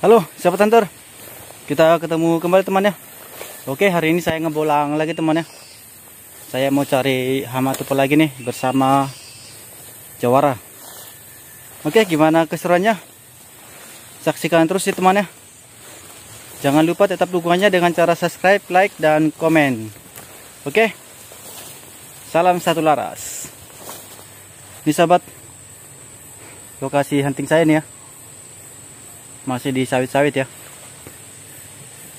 Halo, siapa Tantor? Kita ketemu kembali teman ya. Oke, hari ini saya ngebolang lagi teman ya. Saya mau cari hama tupai lagi nih bersama Jawara. Oke, gimana keseruannya? Saksikan terus ya teman ya. Jangan lupa tetap dukungannya dengan cara subscribe, like, dan komen. Oke. Salam satu laras. Ini sahabat lokasi hunting saya nih ya masih di sawit-sawit ya.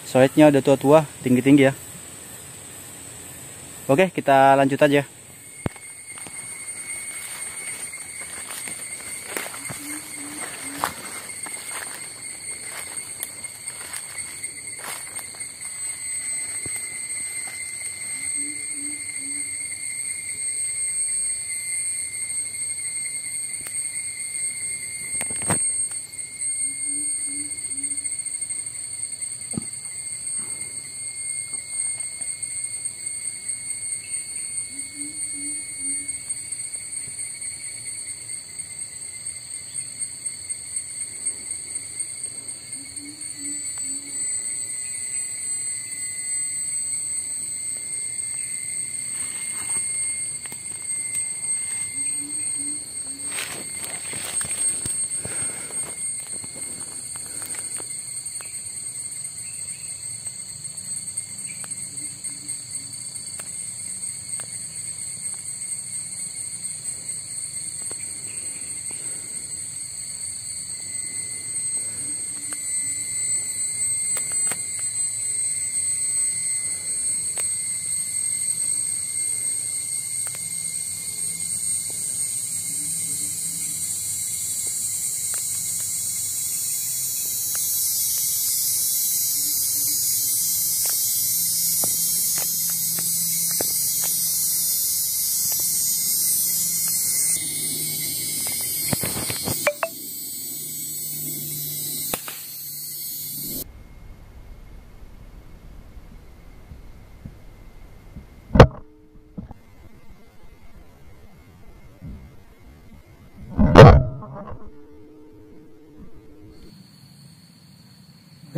Sawitnya udah tua-tua tinggi-tinggi ya. Oke kita lanjut aja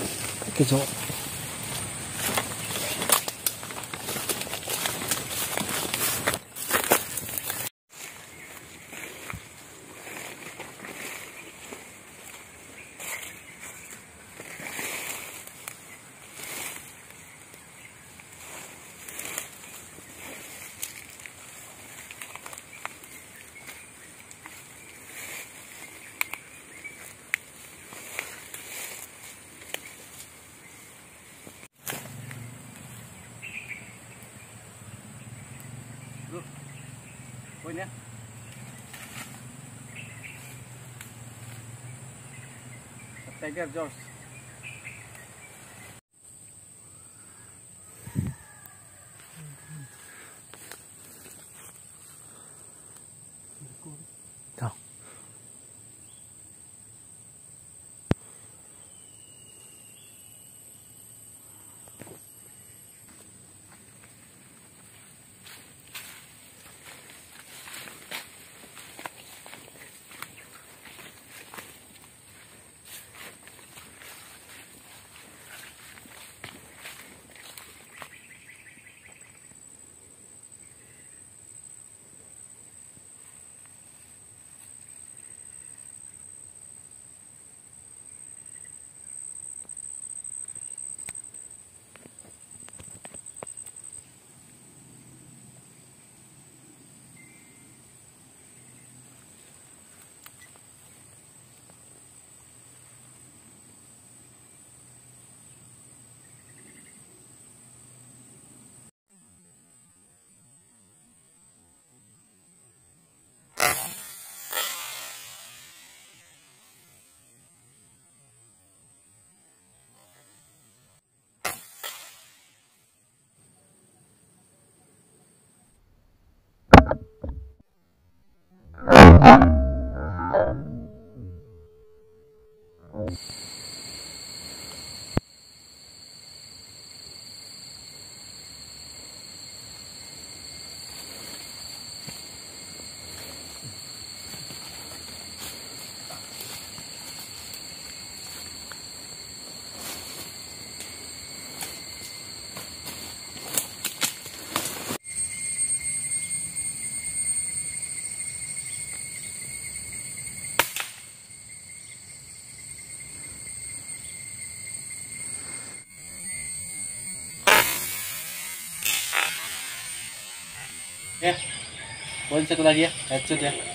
Beriba. Kito. Quên nhé. Tiger Jones. Đâu? Ya. Poin satu lagi ya, headshot ya.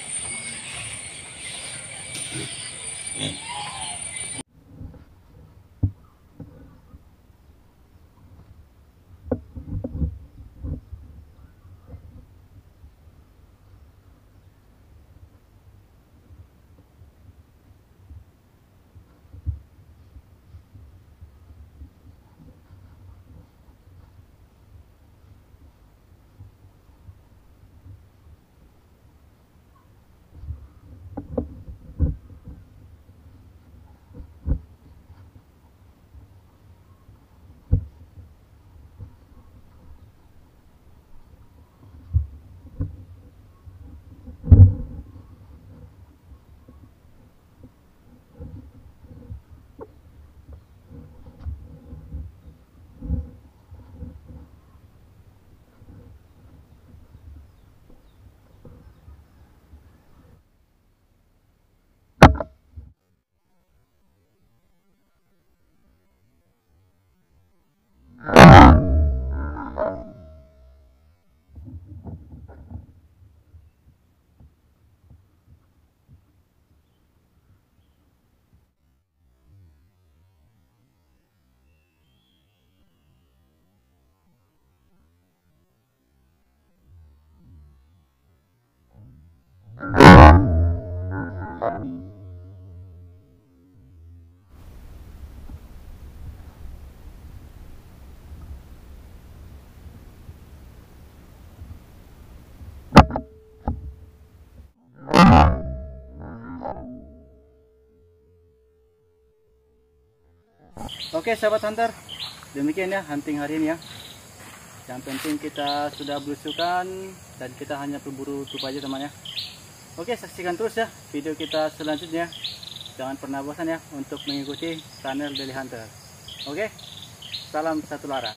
Oke sahabat hunter, demikian ya hunting hari ini ya. Yang penting kita sudah belusukan dan kita hanya berburu tupai aja teman ya. Oke saksikan terus ya video kita selanjutnya. Jangan pernah bosan ya untuk mengikuti channel Daily Hunter. Oke, salam satu lara.